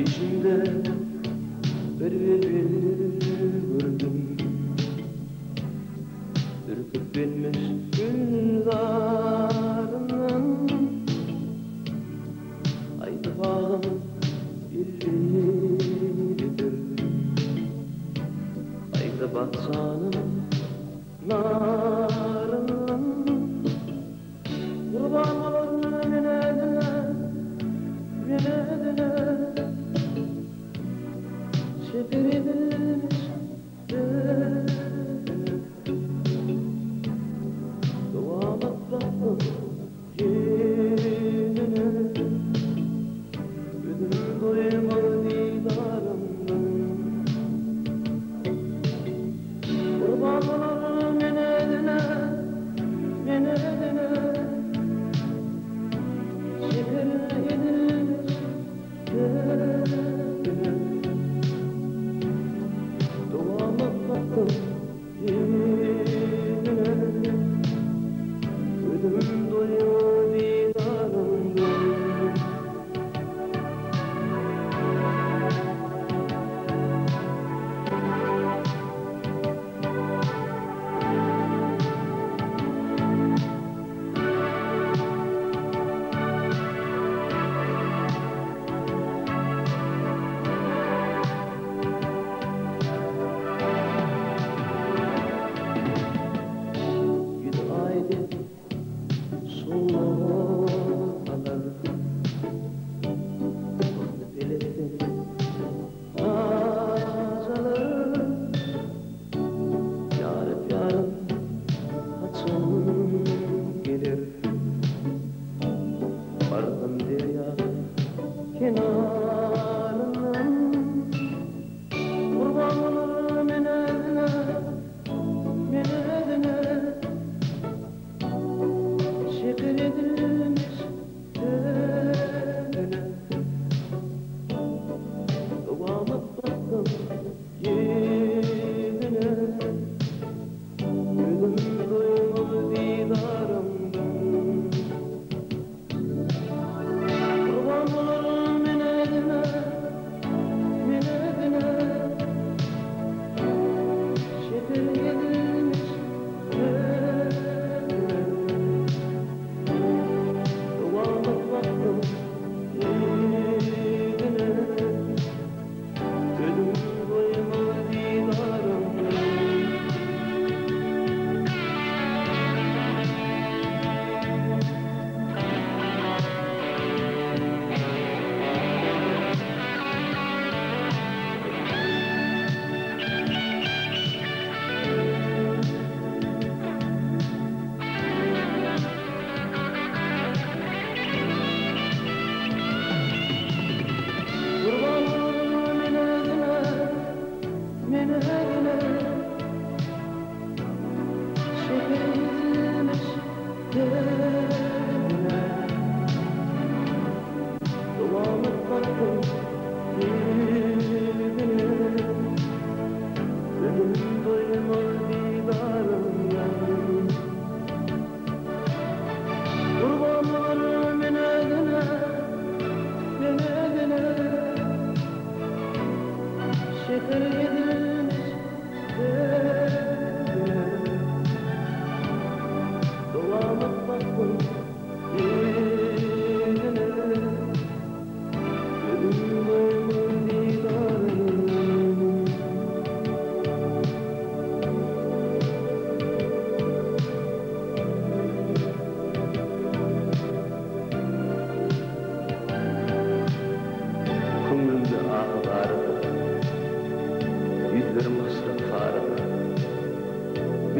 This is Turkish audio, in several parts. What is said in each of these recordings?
içinde bir bir bir gördüm Ürküp binmiş günler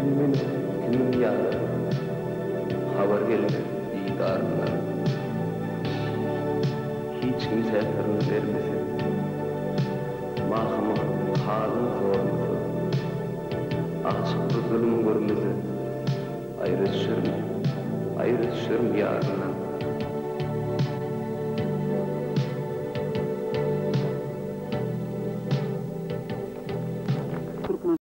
bilmin dünya havargel didarına hiç kimse tarım vermesin. Mahmur halın zorlusu açıklı zulüm görmesi ayrı sürme ayrı sürme yarından.